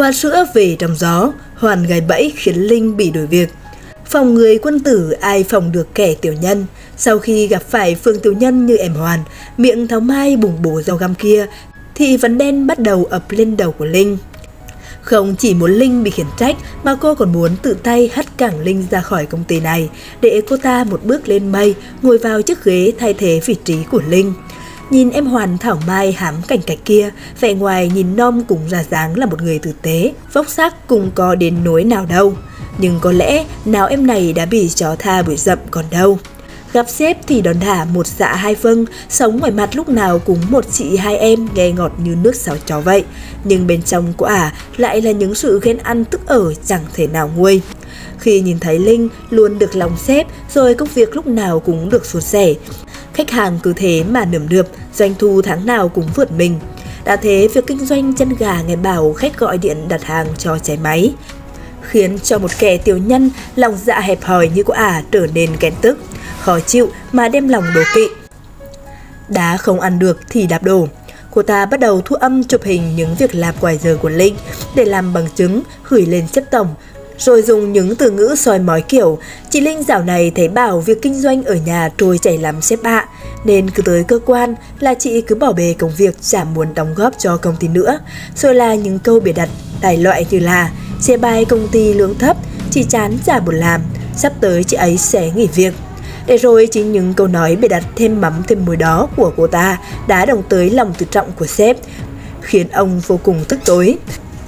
Hoa sữa về trong gió, hoàn gài bẫy khiến Linh bị đổi việc. Phòng người quân tử ai phòng được kẻ tiểu nhân. Sau khi gặp phải Phương Tiểu Nhân như em Hoàn, miệng tháo mai bùng bổ rau găm kia, thì vấn đen bắt đầu ập lên đầu của Linh. Không chỉ muốn Linh bị khiển trách mà cô còn muốn tự tay hất cẳng Linh ra khỏi công ty này để cô ta một bước lên mây ngồi vào chiếc ghế thay thế vị trí của Linh. Nhìn em Hoàn thảo mai hám cảnh cạch kia, vẻ ngoài nhìn non cùng ra dáng là một người tử tế, vóc sắc cùng có đến nối nào đâu. Nhưng có lẽ nào em này đã bị chó tha bụi rậm còn đâu. Gặp sếp thì đòn thả một dạ hai vâng, sống ngoài mặt lúc nào cũng một chị hai em nghe ngọt như nước xào chó vậy. Nhưng bên trong của ả lại là những sự ghen ăn tức ở chẳng thể nào nguôi. Khi nhìn thấy Linh luôn được lòng sếp rồi công việc lúc nào cũng được suôn sẻ. Khách hàng cứ thế mà nườm nượp, doanh thu tháng nào cũng vượt mình. Đã thế việc kinh doanh chân gà nghe bảo khách gọi điện đặt hàng cho cháy máy khiến cho một kẻ tiểu nhân lòng dạ hẹp hòi như của ả trở nên ghen tức khó chịu mà đem lòng đố kỵ. Đá không ăn được thì đạp đổ. Cô ta bắt đầu thu âm chụp hình những việc làm ngoài giờ của Linh để làm bằng chứng gửi lên xếp tổng rồi dùng những từ ngữ soi mói kiểu chị Linh dạo này thấy bảo việc kinh doanh ở nhà trôi chảy lắm sếp ạ nên cứ tới cơ quan là chị cứ bỏ bê công việc chả muốn đóng góp cho công ty nữa. Rồi là những câu bịa đặt tài loại như là chê bai công ty lương thấp chị chán chả buồn làm sắp tới chị ấy sẽ nghỉ việc. Để rồi chính những câu nói bịa đặt thêm mắm thêm muối đó của cô ta đã đồng tới lòng tự trọng của sếp, khiến ông vô cùng tức tối.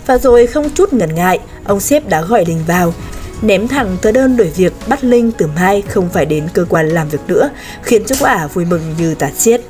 Và rồi không chút ngần ngại, ông sếp đã gọi Linh vào, ném thẳng tờ đơn đổi việc bắt Linh từ mai không phải đến cơ quan làm việc nữa, khiến cho cô ả vui mừng như tạt xiết.